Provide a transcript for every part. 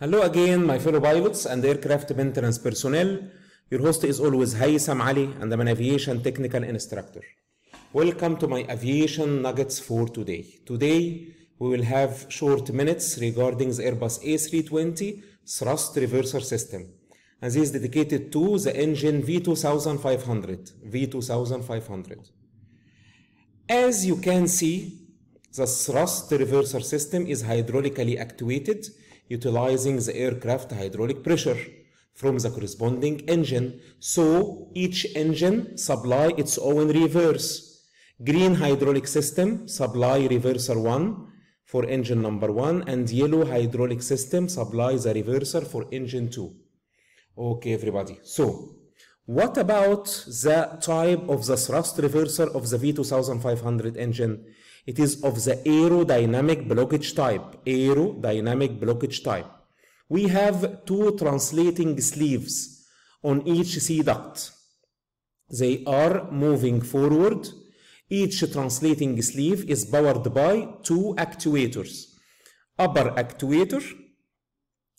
Hello again, my fellow pilots and aircraft maintenance personnel. Your host is always Haytham Aly, and I'm an aviation technical instructor. Welcome to my aviation nuggets for today. Today, we will have short minutes regarding the Airbus A320 thrust reverser system. And this is dedicated to the engine V2500. V2500. As you can see, the thrust reverser system is hydraulically actuated utilizing the aircraft hydraulic pressure from the corresponding engine. So each engine supply its own reverse. Green hydraulic system supply reverser 1 for engine number 1 and yellow hydraulic system supply the reverser for engine 2. Okay everybody. So what about the type of the thrust reverser of the V2500 engine? It is of the aerodynamic blockage type. Aerodynamic blockage type. We have two translating sleeves on each C duct. They are moving forward. Each translating sleeve is powered by two actuators. Upper actuator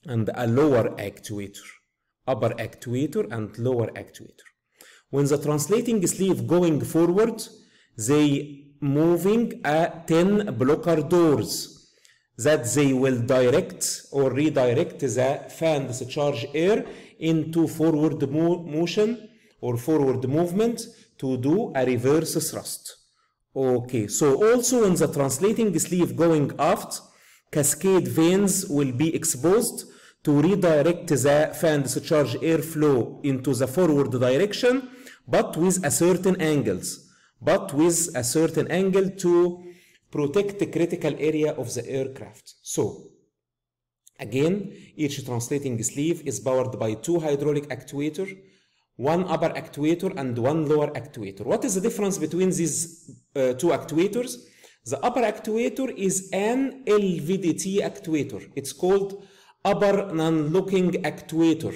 and a lower actuator. Upper actuator and lower actuator. When the translating sleeve going forward, they moving a 10 blocker doors that they will direct or redirect the fan discharge air into forward mo motion or forward movement to do a reverse thrust. Okay, so also when the translating sleeve going aft, cascade vanes will be exposed to redirect the fan discharge airflow into the forward direction, but with a certain angles but with a certain angle to protect the critical area of the aircraft. So, again, each translating sleeve is powered by two hydraulic actuators, one upper actuator and one lower actuator. What is the difference between these uh, two actuators? The upper actuator is an LVDT actuator. It's called upper non-locking actuator,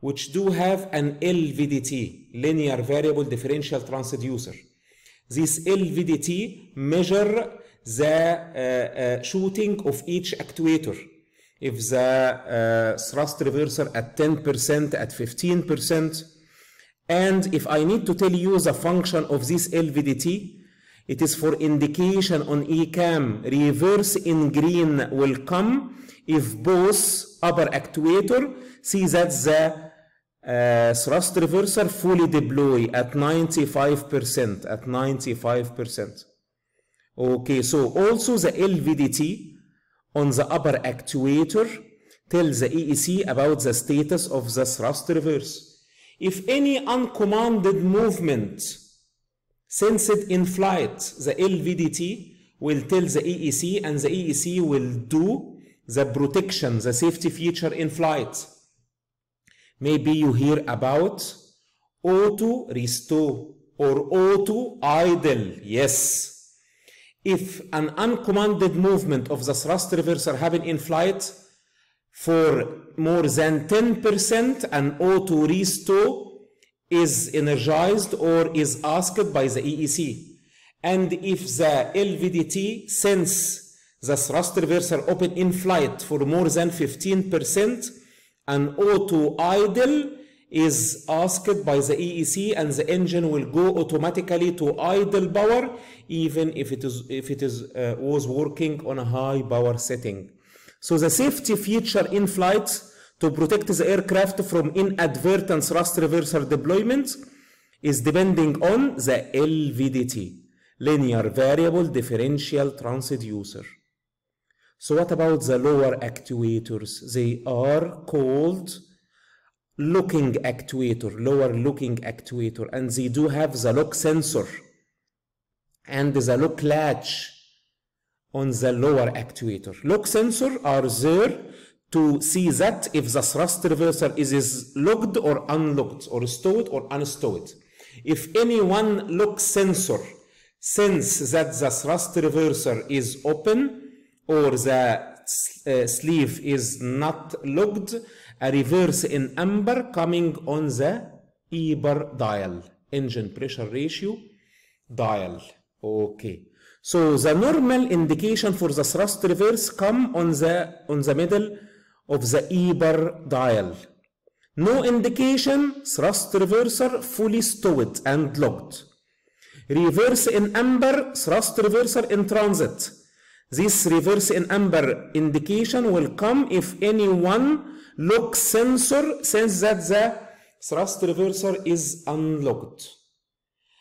which do have an LVDT, linear variable differential transducer. This LVDT measure the uh, uh, shooting of each actuator. If the uh, thrust reverser at 10%, at 15%, and if I need to tell you the function of this LVDT, it is for indication on ECAM, reverse in green will come if both upper actuator see that the uh, thrust reverser fully deploy at 95%, at 95%. Okay, so also the LVDT on the upper actuator tells the EEC about the status of the thrust reverse. If any uncommanded movement sensed in flight, the LVDT will tell the EEC and the EEC will do the protection, the safety feature in flight. Maybe you hear about auto restow or auto idle. Yes. If an uncommanded movement of the thrust reverser happen in flight for more than 10%, an auto restow is energized or is asked by the EEC. And if the LVDT sense the thrust reverser open in flight for more than 15%, an auto idle is asked by the EEC and the engine will go automatically to idle power even if it is if it is uh, was working on a high power setting. So the safety feature in flight to protect the aircraft from inadvertent thrust reverser deployment is depending on the LVDT linear variable differential transducer so what about the lower actuators? They are called locking actuator, lower locking actuator, and they do have the lock sensor and the lock latch on the lower actuator. Lock sensor are there to see that if the thrust reverser is, is locked or unlocked or stowed or unstowed. If any one lock sensor sense that the thrust reverser is open, or the uh, sleeve is not locked, a reverse in amber coming on the Eber dial, engine pressure ratio dial. Okay. So the normal indication for the thrust reverse come on the on the middle of the Eber dial. No indication, thrust reverser fully stowed and locked. Reverse in amber, thrust reverser in transit. This reverse in amber indication will come if anyone lock sensor says that the thrust reverser is unlocked.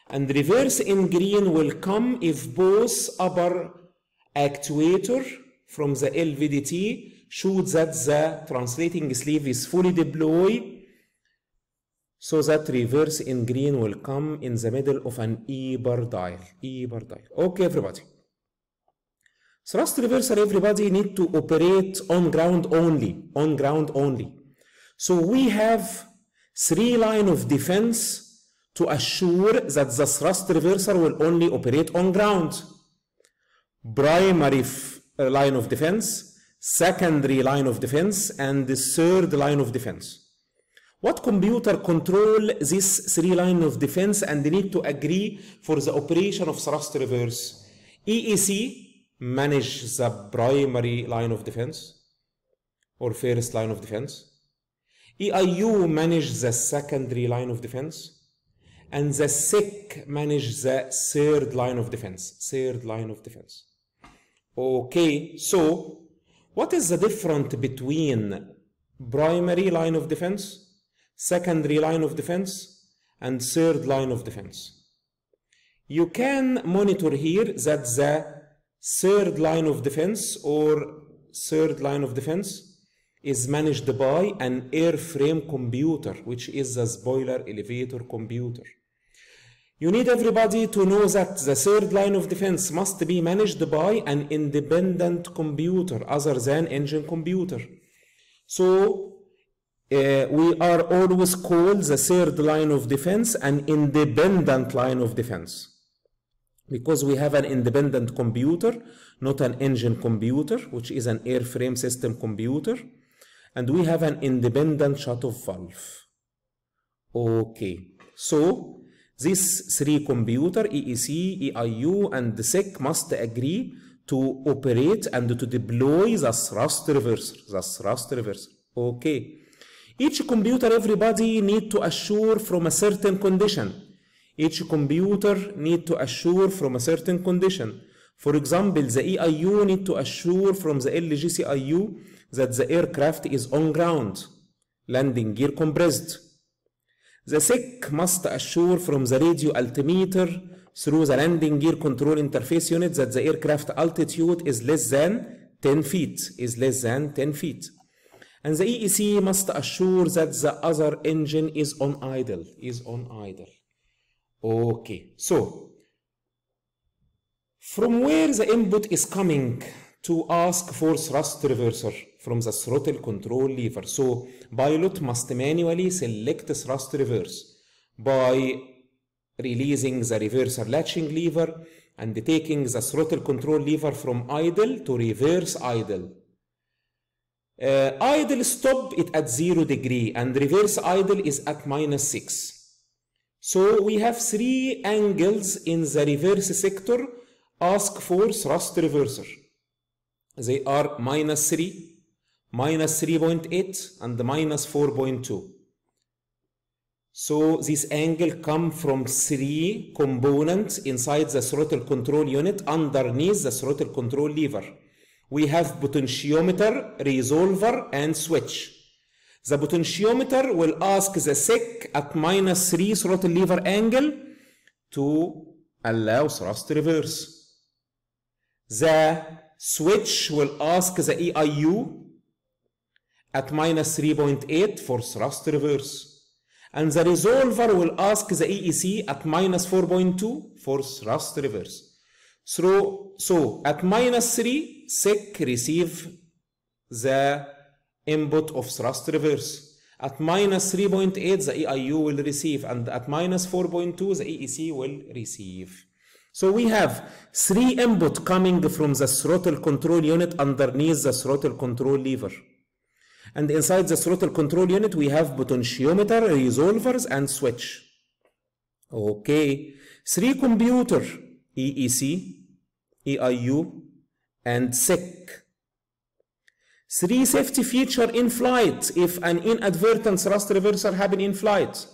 And reverse in green will come if both upper actuator from the LVDT shows that the translating sleeve is fully deployed so that reverse in green will come in the middle of an E bar dial. E bar dial. Okay, everybody. Thrust reverser, everybody need to operate on ground only, on ground only. So we have three line of defense to assure that the thrust reverser will only operate on ground. Primary uh, line of defense, secondary line of defense, and the third line of defense. What computer control this three line of defense and need to agree for the operation of thrust reverse? EEC manage the primary line of defense or first line of defense. EIU manage the secondary line of defense. And the SEC manage the third line of defense. Third line of defense. Okay, so what is the difference between primary line of defense, secondary line of defense, and third line of defense? You can monitor here that the third line of defense or third line of defense is managed by an airframe computer, which is a spoiler elevator computer. You need everybody to know that the third line of defense must be managed by an independent computer other than engine computer. So uh, we are always called the third line of defense an independent line of defense because we have an independent computer, not an engine computer, which is an airframe system computer, and we have an independent shut-off valve. Okay, so these three computer, EEC, EIU, and SEC must agree to operate and to deploy the thrust reverser, the thrust reverser. Okay. Each computer, everybody need to assure from a certain condition. Each computer need to assure from a certain condition. For example, the EIU need to assure from the LGCIU that the aircraft is on ground, landing gear compressed. The SEC must assure from the radio altimeter through the landing gear control interface unit that the aircraft altitude is less than 10 feet, is less than 10 feet. And the EEC must assure that the other engine is on idle, is on idle. Okay, so from where the input is coming to ask for thrust reverser from the throttle control lever. So pilot must manually select thrust reverse by releasing the reverser latching lever and taking the throttle control lever from idle to reverse idle. Uh, idle stop it at 0 degree and reverse idle is at minus 6. So we have three angles in the reverse sector ask for thrust reverser. They are minus 3, minus 3.8 and minus 4.2. So this angle come from three components inside the throttle control unit underneath the throttle control lever. We have potentiometer, resolver and switch. The potentiometer will ask the SEC at minus 3 throttle lever angle to allow thrust reverse. The switch will ask the EIU at minus 3.8 for thrust reverse. And the resolver will ask the EEC at minus 4.2 for thrust reverse. So, so at minus 3, SEC receive the input of thrust reverse. At minus 3.8, the EIU will receive, and at minus 4.2, the EEC will receive. So we have three input coming from the throttle control unit underneath the throttle control lever. And inside the throttle control unit, we have potentiometer, resolvers, and switch. Okay. Three computer, EEC, EIU, and SEC. Three safety feature in flight if an inadvertent thrust reversal happen in flight.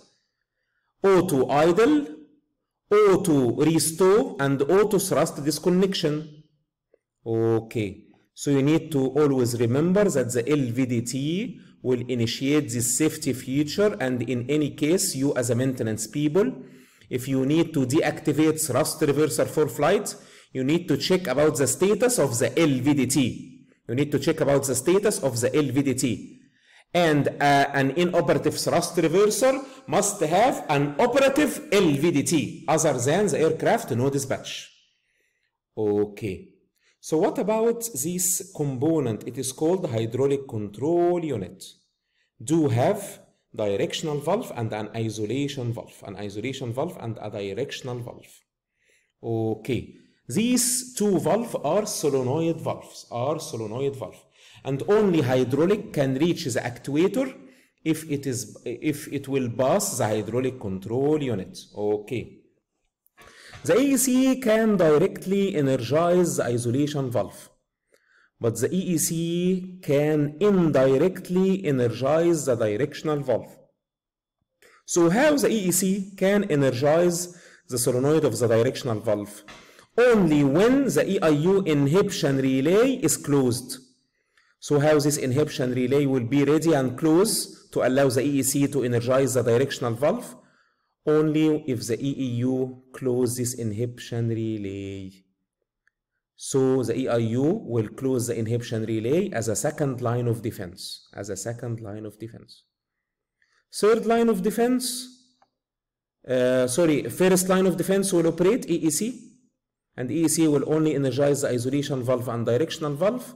Auto idle, auto restow, and auto thrust disconnection. Okay, so you need to always remember that the LVDT will initiate this safety feature and in any case you as a maintenance people, if you need to deactivate thrust reversal for flight, you need to check about the status of the LVDT. You need to check about the status of the LVDT. And uh, an inoperative thrust reverser must have an operative LVDT other than the aircraft no dispatch. Okay. So what about this component? It is called hydraulic control unit. Do have directional valve and an isolation valve. An isolation valve and a directional valve. Okay. These two valves are solenoid valves, are solenoid valve. And only hydraulic can reach the actuator if it is if it will pass the hydraulic control unit. Okay. The EEC can directly energize the isolation valve, but the EEC can indirectly energize the directional valve. So how the EEC can energize the solenoid of the directional valve? Only when the EIU inhibition relay is closed. So how this inhibition relay will be ready and close to allow the EEC to energize the directional valve? Only if the EIU closes this inhibition relay. So the EIU will close the inhibition relay as a second line of defense, as a second line of defense. Third line of defense, uh, sorry, first line of defense will operate EEC, and EEC will only energize the isolation valve and directional valve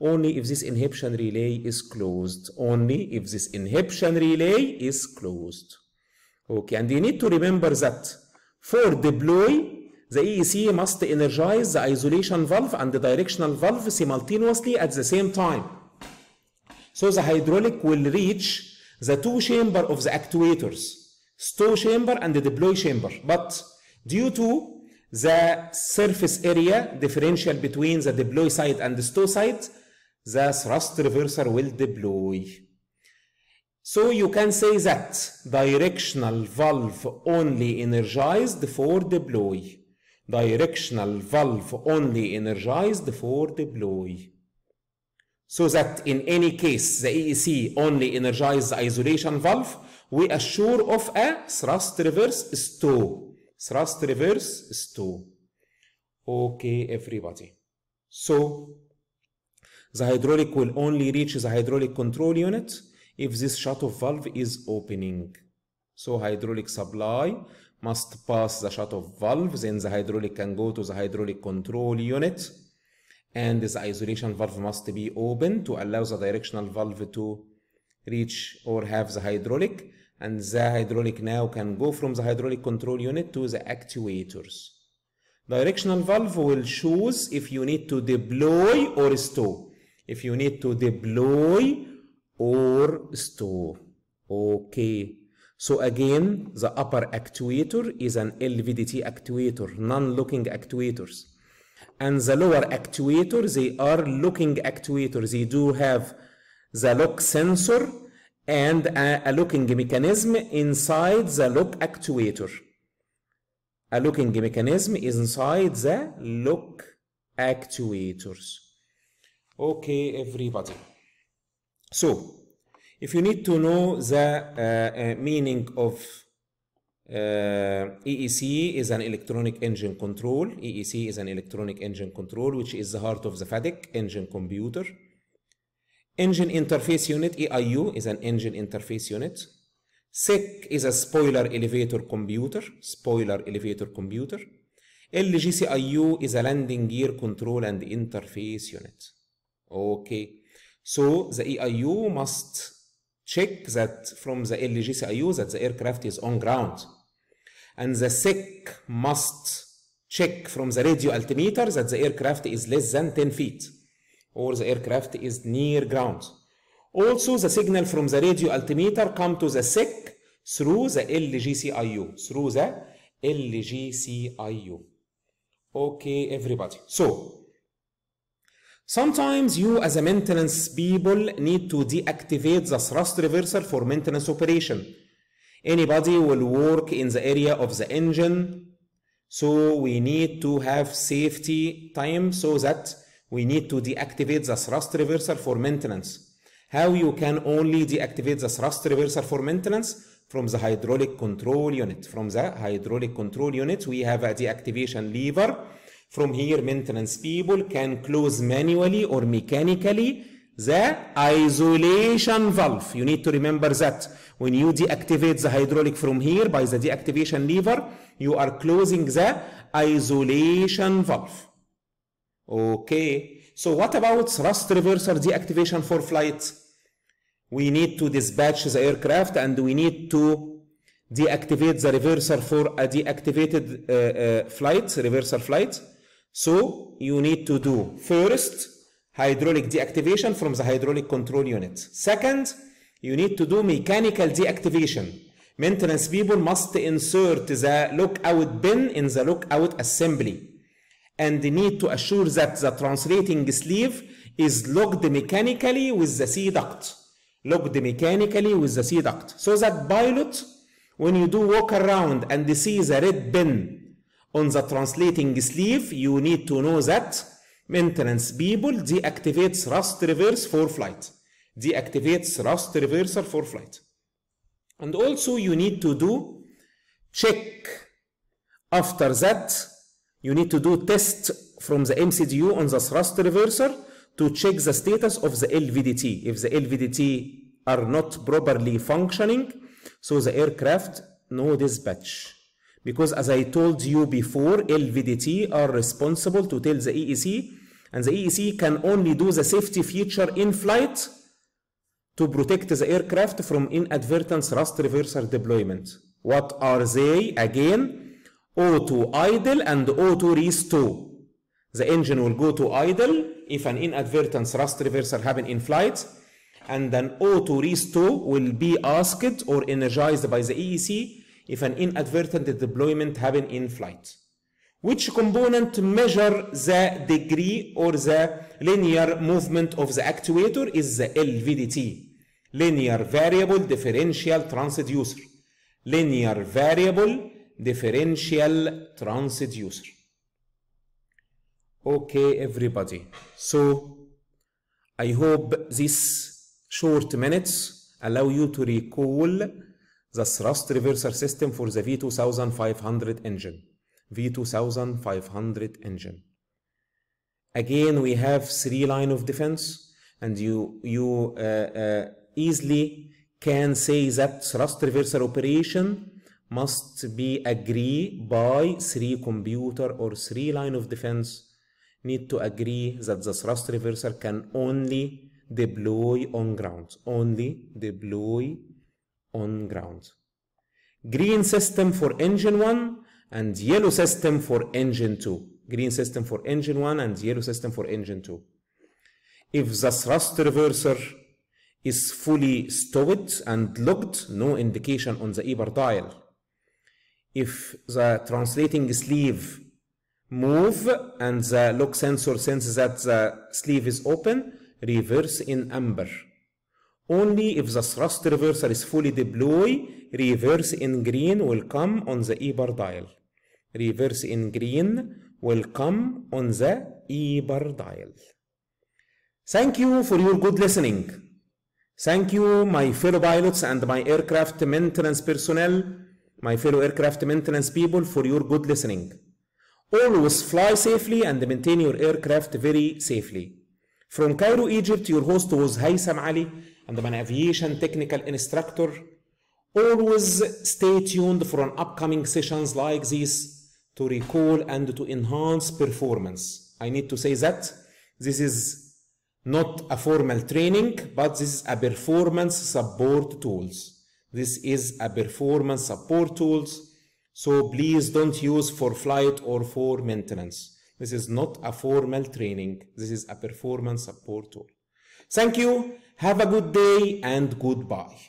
only if this inhibition relay is closed. Only if this inhibition relay is closed. Okay, and you need to remember that for deploy, the EEC must energize the isolation valve and the directional valve simultaneously at the same time. So the hydraulic will reach the two chamber of the actuators, stow chamber and the deploy chamber. But due to the surface area differential between the deploy side and the stow side, the thrust reverser will deploy. So you can say that directional valve only energized for deploy. Directional valve only energized for deploy. So that in any case the EEC only energizes the isolation valve, we assure of a thrust reverse stow. Thrust reverse stow. Okay, everybody. So the hydraulic will only reach the hydraulic control unit if this shut-off valve is opening. So hydraulic supply must pass the shut-off valve, then the hydraulic can go to the hydraulic control unit, and the isolation valve must be open to allow the directional valve to reach or have the hydraulic, and the hydraulic now can go from the hydraulic control unit to the actuators. Directional valve will choose if you need to deploy or stow. If you need to deploy or stow. Okay. So again, the upper actuator is an LVDT actuator, non-locking actuators. And the lower actuator, they are locking actuators. They do have the lock sensor and a, a locking mechanism inside the lock actuator. A locking mechanism is inside the lock actuators. Okay, everybody. So, if you need to know the uh, uh, meaning of uh, EEC is an electronic engine control. EEC is an electronic engine control, which is the heart of the FADEC engine computer. Engine interface unit, EIU, is an engine interface unit. SEC is a spoiler elevator computer, spoiler elevator computer. LGCIU is a landing gear control and interface unit. Okay, so the EIU must check that from the LGCIU that the aircraft is on ground. And the SEC must check from the radio altimeter that the aircraft is less than 10 feet or the aircraft is near ground. Also, the signal from the radio altimeter come to the SEC through the LGCIU, through the LGCIU. Okay, everybody. So, Sometimes you as a maintenance people need to deactivate the thrust reversal for maintenance operation. Anybody will work in the area of the engine, so we need to have safety time so that we need to deactivate the thrust reversal for maintenance. How you can only deactivate the thrust reversal for maintenance? From the hydraulic control unit. From the hydraulic control unit, we have a deactivation lever. From here, maintenance people can close manually or mechanically the isolation valve. You need to remember that when you deactivate the hydraulic from here by the deactivation lever, you are closing the isolation valve. Okay, so what about thrust reverser deactivation for flight? We need to dispatch the aircraft and we need to deactivate the reverser for a deactivated uh, uh, flight, reversal flight. So you need to do first hydraulic deactivation from the hydraulic control unit. Second, you need to do mechanical deactivation. Maintenance people must insert the lockout bin in the lockout assembly and need to assure that the translating sleeve is locked mechanically with the C duct. Locked mechanically with the C duct. So that pilot, when you do walk around and see the red pin on the translating sleeve, you need to know that maintenance people deactivate thrust reverse for flight. Deactivate thrust reversal for flight. And also you need to do check. After that, you need to do test from the MCDU on the thrust reverser to check the status of the LVDT. If the LVDT are not properly functioning, so the aircraft no dispatch. Because as I told you before, LVDT are responsible to tell the EEC, and the EEC can only do the safety feature in flight to protect the aircraft from inadvertent thrust reverser deployment. What are they? Again, auto idle and auto restow. The engine will go to idle if an inadvertent thrust reversal happen in flight, and then auto restow will be asked or energized by the EEC if an inadvertent deployment happen in flight. Which component measure the degree or the linear movement of the actuator is the LVDT. Linear variable differential transducer. Linear variable differential transducer. Okay, everybody. So, I hope these short minutes allow you to recall the thrust reversal system for the V2500 engine. V2500 engine. Again, we have three line of defense, and you you uh, uh, easily can say that thrust reversal operation must be agreed by three computer or three line of defense. Need to agree that the thrust reverser can only deploy on ground only deploy on ground. Green system for engine 1 and yellow system for engine 2 green system for engine 1 and yellow system for engine 2 if the thrust reverser is fully stowed and locked no indication on the EBR dial if the translating sleeve move and the lock sensor senses that the sleeve is open, reverse in amber. Only if the thrust reverser is fully deployed, reverse in green will come on the EBR dial. Reverse in green will come on the EBR dial. Thank you for your good listening. Thank you, my fellow pilots and my aircraft maintenance personnel my fellow aircraft maintenance people, for your good listening. Always fly safely and maintain your aircraft very safely. From Cairo, Egypt, your host was Haytham Aly, and I'm an aviation technical instructor. Always stay tuned for an upcoming sessions like this to recall and to enhance performance. I need to say that this is not a formal training, but this is a performance support tools. This is a performance support tools. So please don't use for flight or for maintenance. This is not a formal training. This is a performance support tool. Thank you. Have a good day and goodbye.